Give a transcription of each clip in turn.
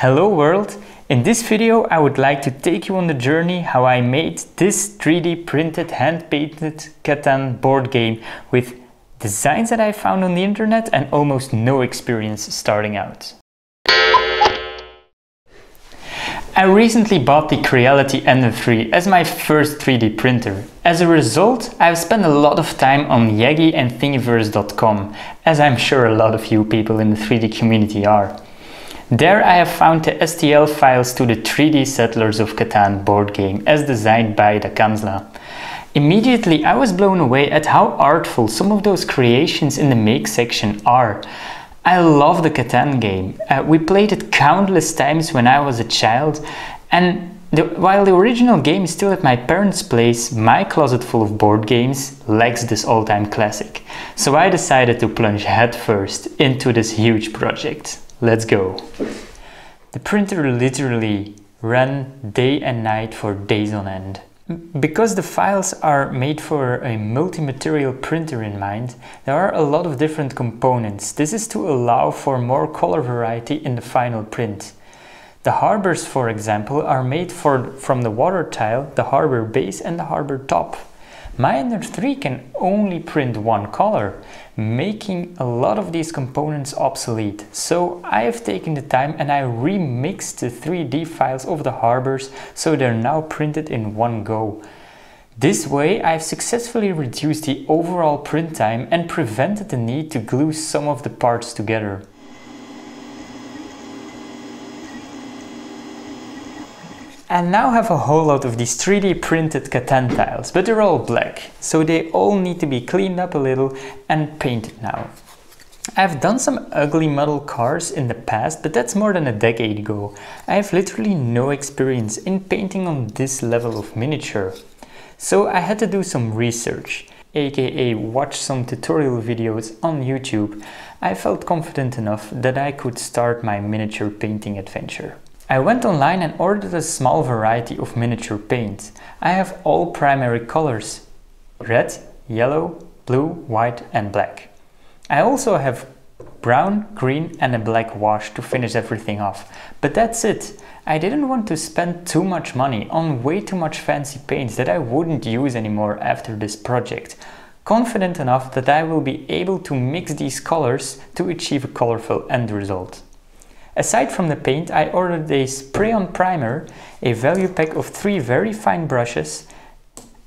Hello world! In this video I would like to take you on the journey how I made this 3D printed hand painted Catan board game with designs that I found on the internet and almost no experience starting out. I recently bought the Creality Ender 3 as my first 3D printer. As a result, I've spent a lot of time on Yeggi and Thingiverse.com, as I'm sure a lot of you people in the 3D community are. There I have found the STL files to the 3D Settlers of Catan board game as designed by Dakanzla. Immediately I was blown away at how artful some of those creations in the make section are. I love the Catan game. Uh, we played it countless times when I was a child and the, while the original game is still at my parents' place, my closet full of board games lacks this all-time classic. So I decided to plunge headfirst into this huge project. Let's go. The printer literally ran day and night for days on end. Because the files are made for a multi-material printer in mind, there are a lot of different components. This is to allow for more color variety in the final print. The harbors, for example, are made for, from the water tile, the harbor base and the harbor top. My Ender 3 can only print one color, making a lot of these components obsolete. So I have taken the time and I remixed the 3D files of the harbors so they're now printed in one go. This way I've successfully reduced the overall print time and prevented the need to glue some of the parts together. I now have a whole lot of these 3D printed Catan tiles, but they're all black, so they all need to be cleaned up a little and painted now. I've done some ugly model cars in the past, but that's more than a decade ago. I have literally no experience in painting on this level of miniature. So I had to do some research, aka watch some tutorial videos on YouTube. I felt confident enough that I could start my miniature painting adventure. I went online and ordered a small variety of miniature paints. I have all primary colors, red, yellow, blue, white and black. I also have brown, green and a black wash to finish everything off. But that's it. I didn't want to spend too much money on way too much fancy paints that I wouldn't use anymore after this project. Confident enough that I will be able to mix these colors to achieve a colorful end result. Aside from the paint, I ordered a spray-on primer, a value pack of three very fine brushes,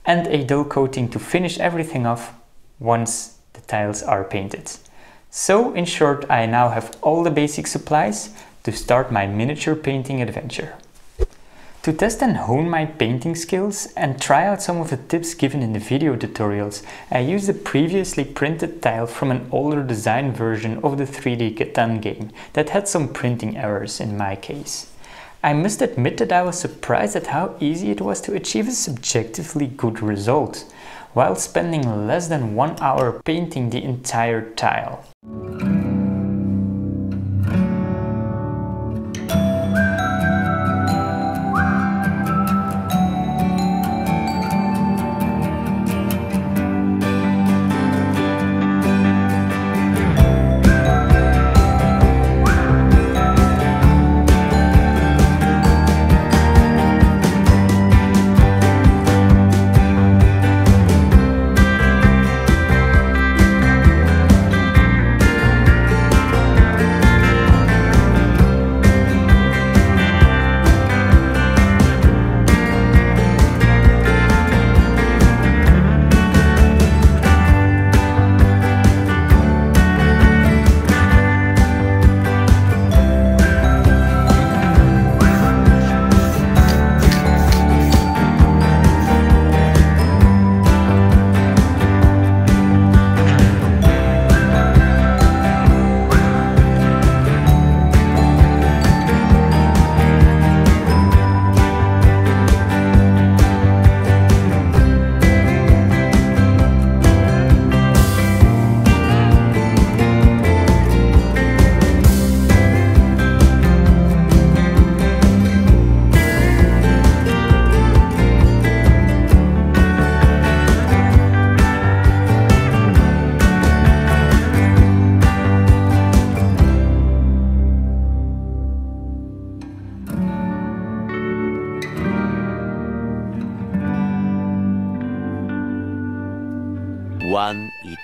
and a dull coating to finish everything off once the tiles are painted. So, in short, I now have all the basic supplies to start my miniature painting adventure. To test and hone my painting skills and try out some of the tips given in the video tutorials, I used a previously printed tile from an older design version of the 3D Catan game that had some printing errors in my case. I must admit that I was surprised at how easy it was to achieve a subjectively good result, while spending less than one hour painting the entire tile.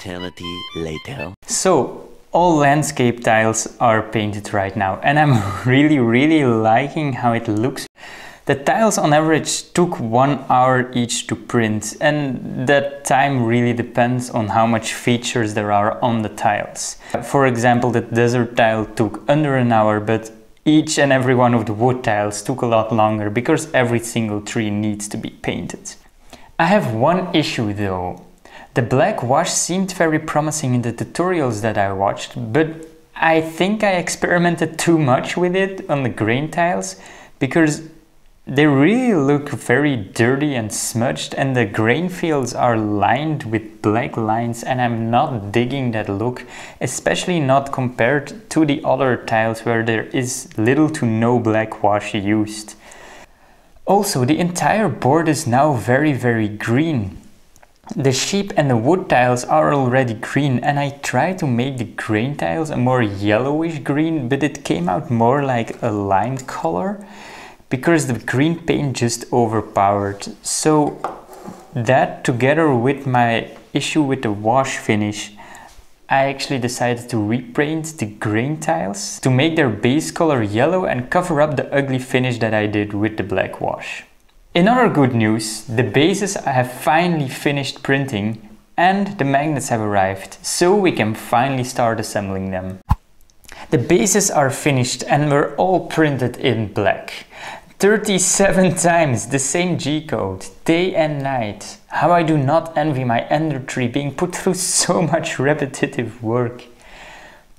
Eternity later. So, all landscape tiles are painted right now and I'm really really liking how it looks. The tiles on average took one hour each to print and that time really depends on how much features there are on the tiles. For example, the desert tile took under an hour but each and every one of the wood tiles took a lot longer because every single tree needs to be painted. I have one issue though. The black wash seemed very promising in the tutorials that I watched, but I think I experimented too much with it on the grain tiles because they really look very dirty and smudged and the grain fields are lined with black lines and I'm not digging that look, especially not compared to the other tiles where there is little to no black wash used. Also, the entire board is now very very green. The sheep and the wood tiles are already green and I tried to make the grain tiles a more yellowish green but it came out more like a lime color because the green paint just overpowered. So that together with my issue with the wash finish I actually decided to repaint the grain tiles to make their base color yellow and cover up the ugly finish that I did with the black wash. In other good news, the bases I have finally finished printing and the magnets have arrived, so we can finally start assembling them. The bases are finished and were all printed in black. 37 times the same G-code, day and night. How I do not envy my Ender 3 being put through so much repetitive work.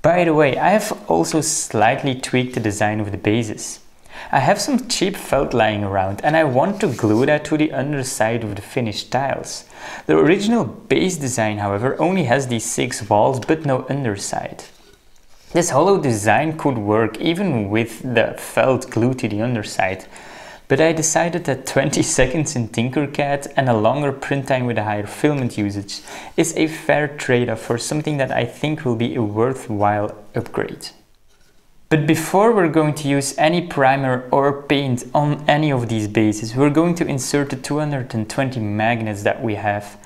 By the way, I have also slightly tweaked the design of the bases. I have some cheap felt lying around and I want to glue that to the underside of the finished tiles. The original base design however only has these 6 walls but no underside. This hollow design could work even with the felt glued to the underside, but I decided that 20 seconds in Tinkercad and a longer print time with a higher filament usage is a fair trade-off for something that I think will be a worthwhile upgrade. But before we're going to use any primer or paint on any of these bases, we're going to insert the 220 magnets that we have.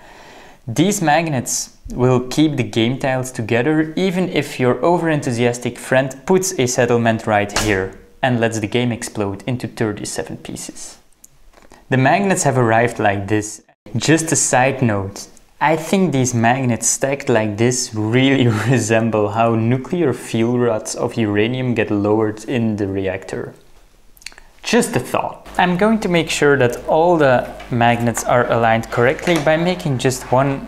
These magnets will keep the game tiles together even if your overenthusiastic friend puts a settlement right here and lets the game explode into 37 pieces. The magnets have arrived like this. Just a side note, I think these magnets stacked like this really resemble how nuclear fuel rods of uranium get lowered in the reactor. Just a thought. I'm going to make sure that all the magnets are aligned correctly by making just one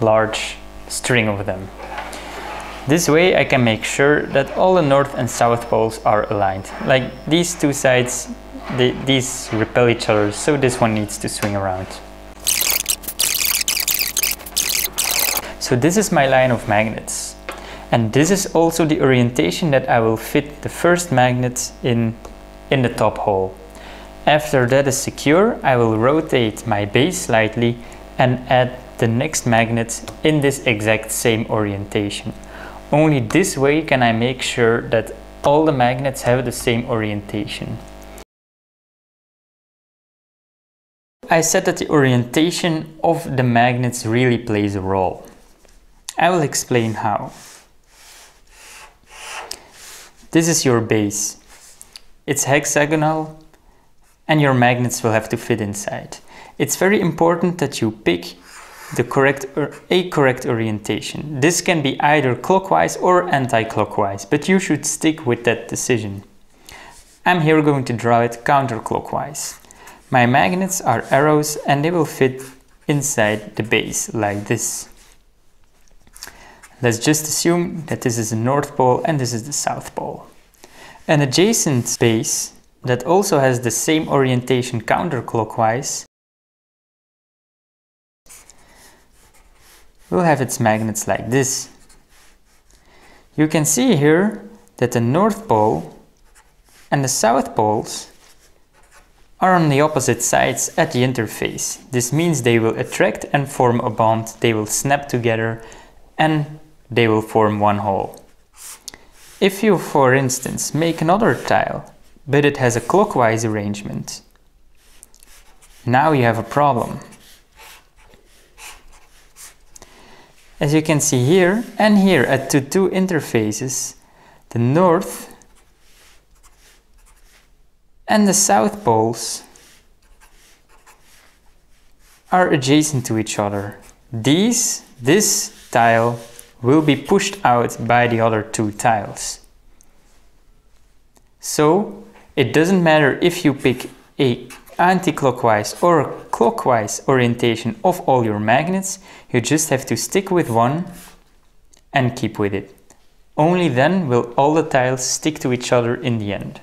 large string of them. This way I can make sure that all the north and south poles are aligned. Like these two sides, they, these repel each other, so this one needs to swing around. So this is my line of magnets. And this is also the orientation that I will fit the first magnet in, in the top hole. After that is secure, I will rotate my base slightly and add the next magnet in this exact same orientation. Only this way can I make sure that all the magnets have the same orientation. I said that the orientation of the magnets really plays a role. I will explain how. This is your base. It's hexagonal and your magnets will have to fit inside. It's very important that you pick the correct or a correct orientation. This can be either clockwise or anti-clockwise, but you should stick with that decision. I'm here going to draw it counterclockwise. My magnets are arrows and they will fit inside the base like this. Let's just assume that this is the North Pole and this is the South Pole. An adjacent base that also has the same orientation counterclockwise will have its magnets like this. You can see here that the North Pole and the South Poles are on the opposite sides at the interface. This means they will attract and form a bond, they will snap together and they will form one whole. If you, for instance, make another tile, but it has a clockwise arrangement, now you have a problem. As you can see here and here at the two interfaces, the north and the south poles are adjacent to each other. These, this tile will be pushed out by the other two tiles. So it doesn't matter if you pick a anti-clockwise or clockwise orientation of all your magnets, you just have to stick with one and keep with it. Only then will all the tiles stick to each other in the end.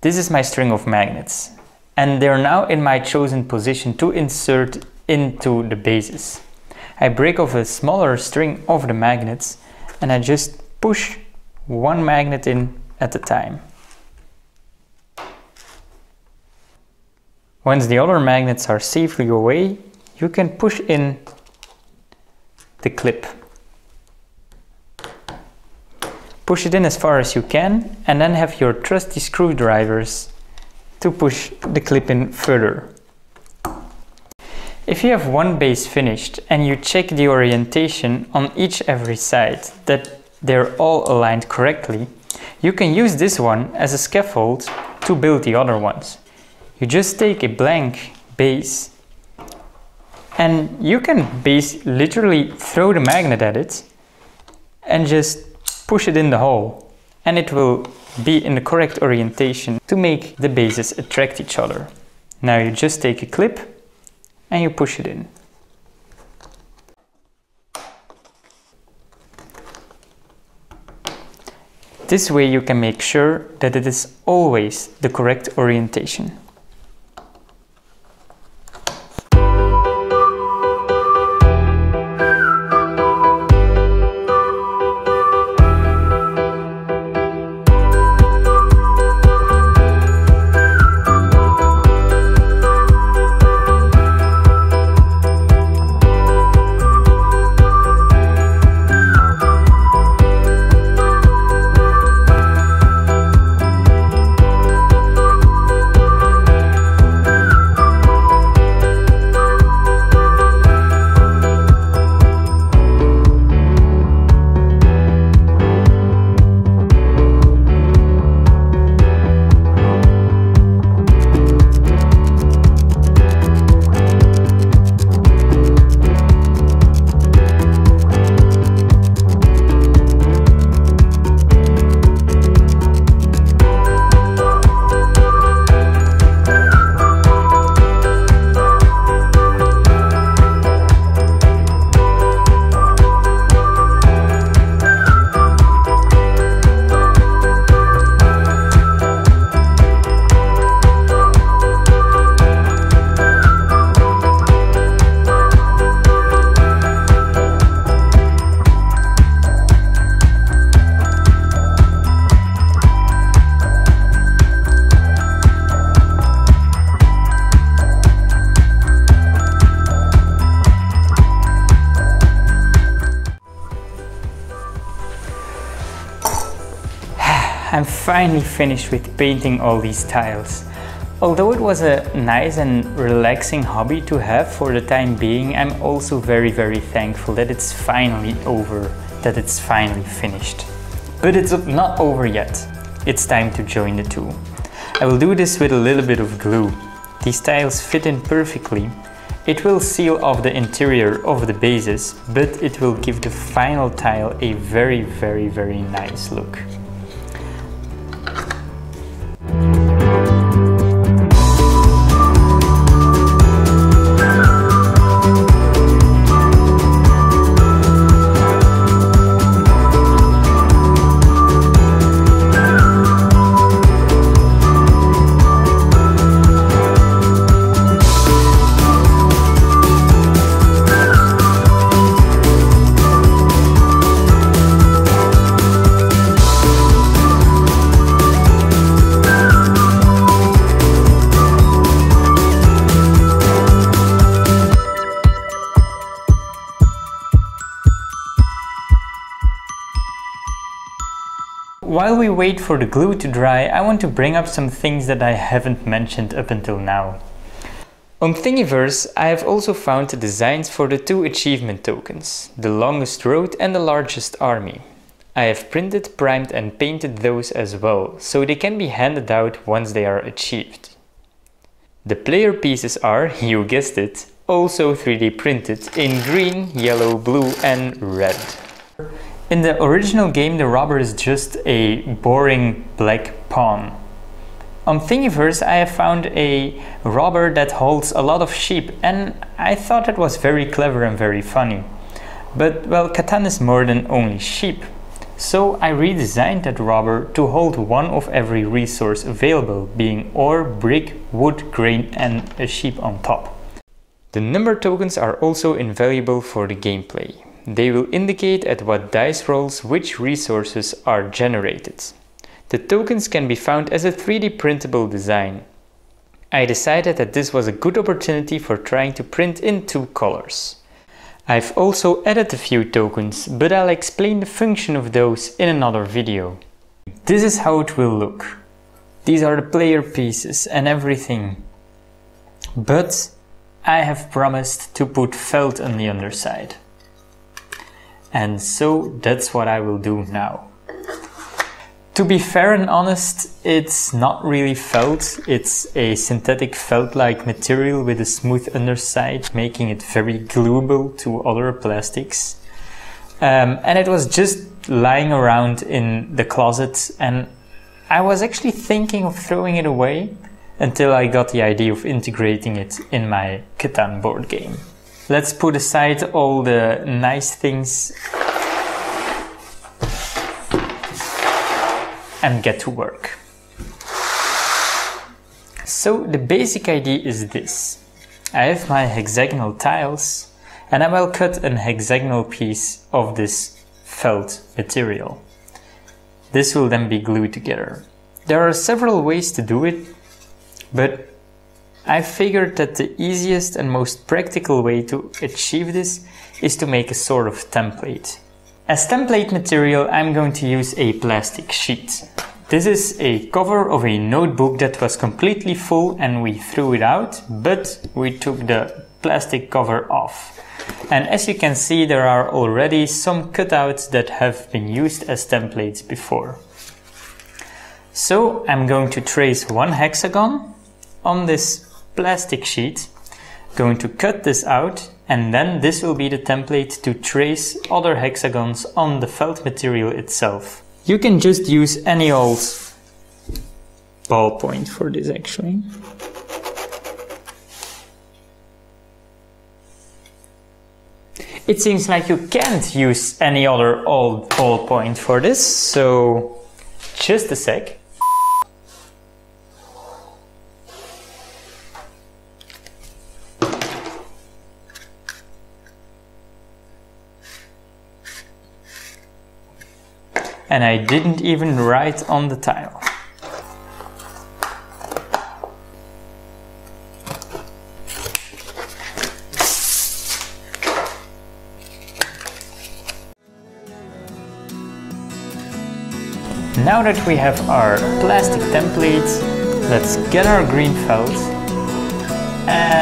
This is my string of magnets and they're now in my chosen position to insert into the bases. I break off a smaller string of the magnets and I just push one magnet in at a time. Once the other magnets are safely away, you can push in the clip. Push it in as far as you can and then have your trusty screwdrivers to push the clip in further. If you have one base finished and you check the orientation on each every side that they're all aligned correctly, you can use this one as a scaffold to build the other ones. You just take a blank base and you can base literally throw the magnet at it and just push it in the hole and it will be in the correct orientation to make the bases attract each other. Now you just take a clip and you push it in. This way you can make sure that it is always the correct orientation. Finally finished with painting all these tiles. Although it was a nice and relaxing hobby to have for the time being, I'm also very very thankful that it's finally over, that it's finally finished. But it's not over yet. It's time to join the two. I will do this with a little bit of glue. These tiles fit in perfectly. It will seal off the interior of the bases, but it will give the final tile a very very very nice look. While we wait for the glue to dry, I want to bring up some things that I haven't mentioned up until now. On Thingiverse, I have also found the designs for the two achievement tokens, the longest road and the largest army. I have printed, primed and painted those as well, so they can be handed out once they are achieved. The player pieces are, you guessed it, also 3D printed in green, yellow, blue and red. In the original game the robber is just a boring black pawn. On Thingiverse I have found a robber that holds a lot of sheep and I thought it was very clever and very funny. But well, Catan is more than only sheep. So I redesigned that robber to hold one of every resource available, being ore, brick, wood, grain and a sheep on top. The number tokens are also invaluable for the gameplay. They will indicate at what dice rolls which resources are generated. The tokens can be found as a 3D printable design. I decided that this was a good opportunity for trying to print in two colors. I've also added a few tokens, but I'll explain the function of those in another video. This is how it will look. These are the player pieces and everything. But I have promised to put felt on the underside. And so that's what I will do now. To be fair and honest, it's not really felt. It's a synthetic felt-like material with a smooth underside, making it very glueable to other plastics. Um, and it was just lying around in the closet and I was actually thinking of throwing it away until I got the idea of integrating it in my Catan board game. Let's put aside all the nice things and get to work. So the basic idea is this. I have my hexagonal tiles and I will cut an hexagonal piece of this felt material. This will then be glued together. There are several ways to do it, but I figured that the easiest and most practical way to achieve this is to make a sort of template. As template material, I'm going to use a plastic sheet. This is a cover of a notebook that was completely full and we threw it out, but we took the plastic cover off. And as you can see, there are already some cutouts that have been used as templates before. So I'm going to trace one hexagon on this plastic sheet, going to cut this out and then this will be the template to trace other hexagons on the felt material itself. You can just use any old ballpoint for this actually. It seems like you can't use any other old ballpoint for this, so just a sec. And I didn't even write on the tile. Now that we have our plastic templates, let's get our green felt and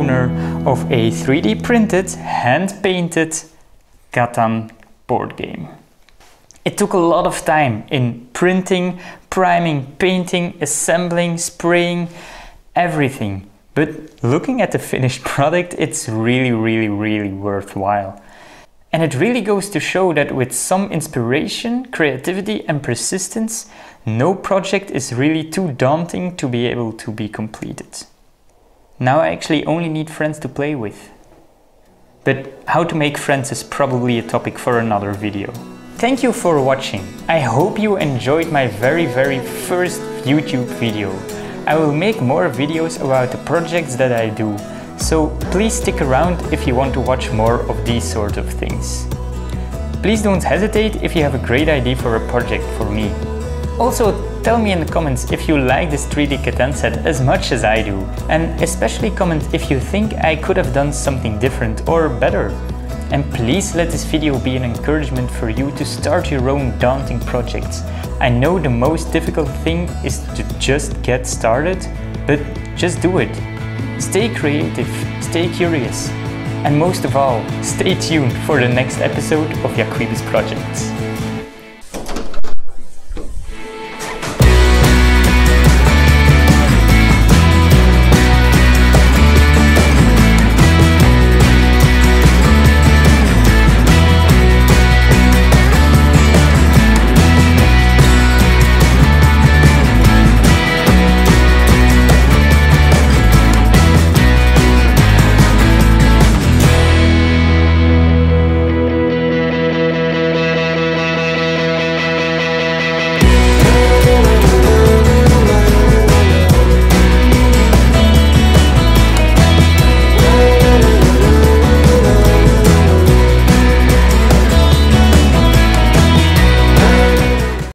owner of a 3D printed, hand painted Catan board game. It took a lot of time in printing, priming, painting, assembling, spraying, everything. But looking at the finished product, it's really, really, really worthwhile. And it really goes to show that with some inspiration, creativity, and persistence, no project is really too daunting to be able to be completed. Now I actually only need friends to play with. But how to make friends is probably a topic for another video. Thank you for watching. I hope you enjoyed my very very first YouTube video. I will make more videos about the projects that I do, so please stick around if you want to watch more of these sort of things. Please don't hesitate if you have a great idea for a project for me. Also, tell me in the comments if you like this 3D Catan set as much as I do, and especially comment if you think I could have done something different or better. And please let this video be an encouragement for you to start your own daunting projects. I know the most difficult thing is to just get started, but just do it. Stay creative, stay curious, and most of all, stay tuned for the next episode of Jakwiebus Projects.